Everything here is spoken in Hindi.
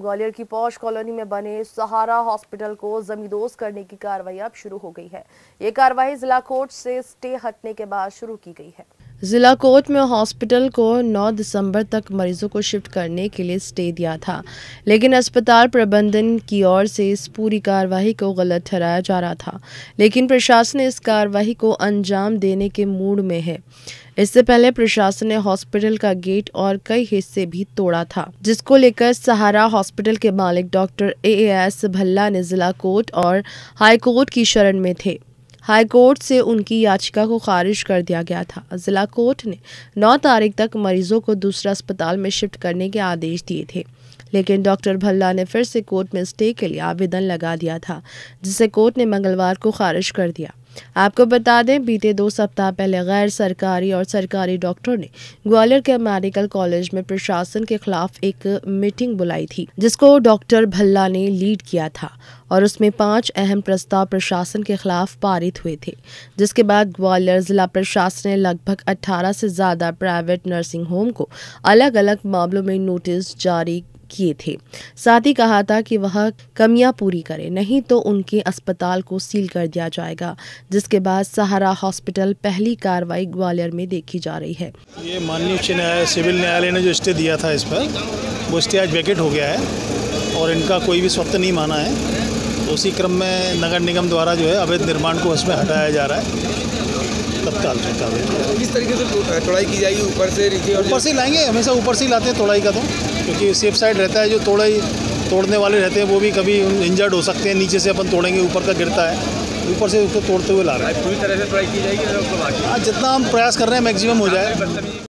ग्वालियर की पौष कॉलोनी में बने सहारा हॉस्पिटल को जमींदोज करने की कार्रवाई अब शुरू हो गई है। ये कार्रवाई जिला कोर्ट से स्टे हटने के बाद शुरू की गई है। जिला कोर्ट में हॉस्पिटल को 9 दिसंबर तक मरीजों को शिफ्ट करने के लिए स्टे दिया था, लेकिन अस्पताल प्रबंधन की ओर से इस पूरी कार्रवाई को गलत ठहराया जा रहा था, लेकिन प्रशासन इस कार्रवाई को अंजाम देने के मूड में है। इससे पहले प्रशासन ने हॉस्पिटल का गेट और कई हिस्से भी तोड़ा था, जिसको लेकर सहारा हॉस्पिटल के मालिक डॉक्टर ए एस भल्ला ने जिला कोर्ट और हाई कोर्ट की शरण में थे। हाई कोर्ट से उनकी याचिका को खारिज कर दिया गया था। जिला कोर्ट ने 9 तारीख तक मरीजों को दूसरा अस्पताल में शिफ्ट करने के आदेश दिए थे, लेकिन डॉक्टर भल्ला ने फिर से कोर्ट में स्टे के लिए आवेदन लगा दिया था, जिसे कोर्ट ने मंगलवार को खारिज कर दिया। आपको बता दें, बीते दो सप्ताह पहले गैर सरकारी और सरकारी डॉक्टर ने ग्वालियर के मेडिकल कॉलेज में प्रशासन के खिलाफ एक मीटिंग बुलाई थी, जिसको डॉक्टर भल्ला ने लीड किया था और उसमें पाँच अहम प्रस्ताव प्रशासन के खिलाफ पारित हुए थे। जिसके बाद ग्वालियर जिला प्रशासन ने लगभग 18 से ज़्यादा प्राइवेट नर्सिंग होम को अलग अलग मामलों में नोटिस जारी किए थे। साथ ही कहा था कि वह कमियाँ पूरी करे, नहीं तो उनके अस्पताल को सील कर दिया जाएगा, जिसके बाद सहारा हॉस्पिटल पहली कार्रवाई ग्वालियर में देखी जा रही है। ये माननीय उच्च न्यायालय, सिविल न्यायालय ने जो स्टे दिया था इस पर, वो स्टे आज वैकेट हो गया है और इनका कोई भी स्वप्त नहीं माना है। तो उसी क्रम में नगर निगम द्वारा जो है अवैध निर्माण को उसमें हटाया जा रहा है। तत्काल तो किस तरीके से तोड़ाई की जाएगी? ऊपर से नीचे ऊपर से लाएँगे हमेशा ऊपर से ही लाते हैं तोड़ाई का तो क्योंकि सेफ़ साइड रहता है जो तोड़ाई तोड़ने वाले रहते हैं वो भी कभी इंजर्ड हो सकते हैं नीचे से अपन तोड़ेंगे ऊपर का गिरता है ऊपर से उसको तोड़ते हुए ला रहे हैं। पूरी तरह से ट्राई की जाएगी हाँ जितना हम प्रयास कर रहे हैं मैक्सिमम हो जाए।